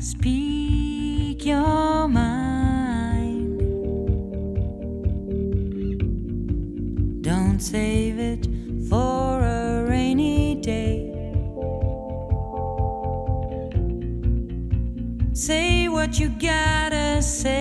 Speak your mind. Don't save it for a rainy day. Say what you gotta say.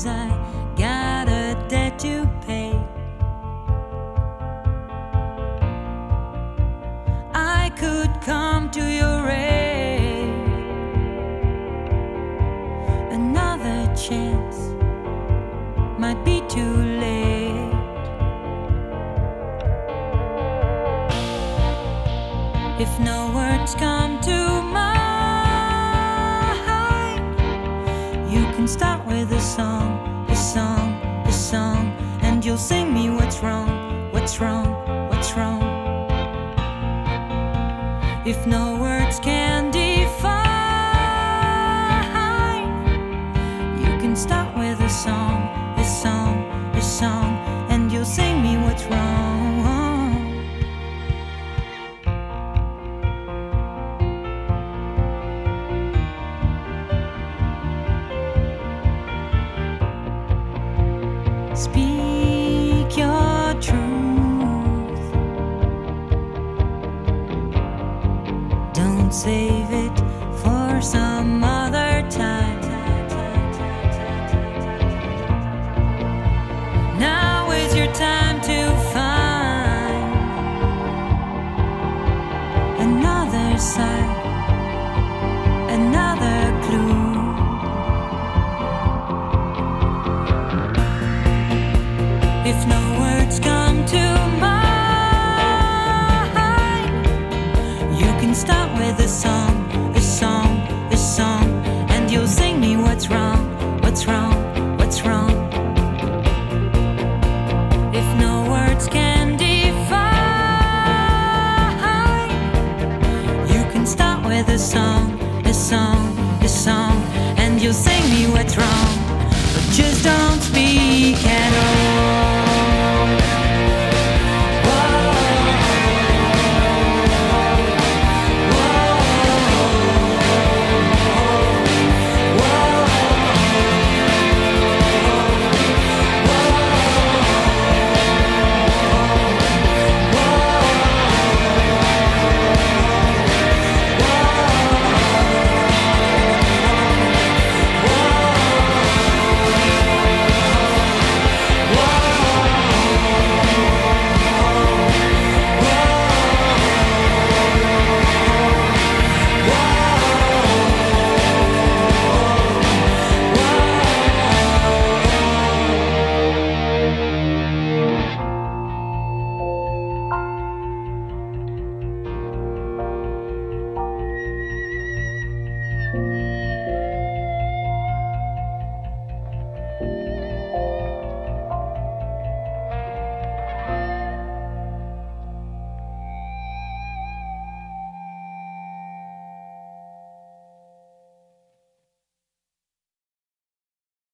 Knows I got a debt to pay. I could come to your aid. Another chance might be too late. If no words come to mind, can start with a song, a song, a song, and you'll sing me what's wrong, what's wrong, what's wrong. If no words can Speak your truth. Don't save it for some other time. Now is your time to find another side. can start with a song, a song, a song, and you'll sing me what's wrong, what's wrong, what's wrong. If no words can define, you can start with a song, a song, a song, and you'll sing me what's wrong, but just don't speak.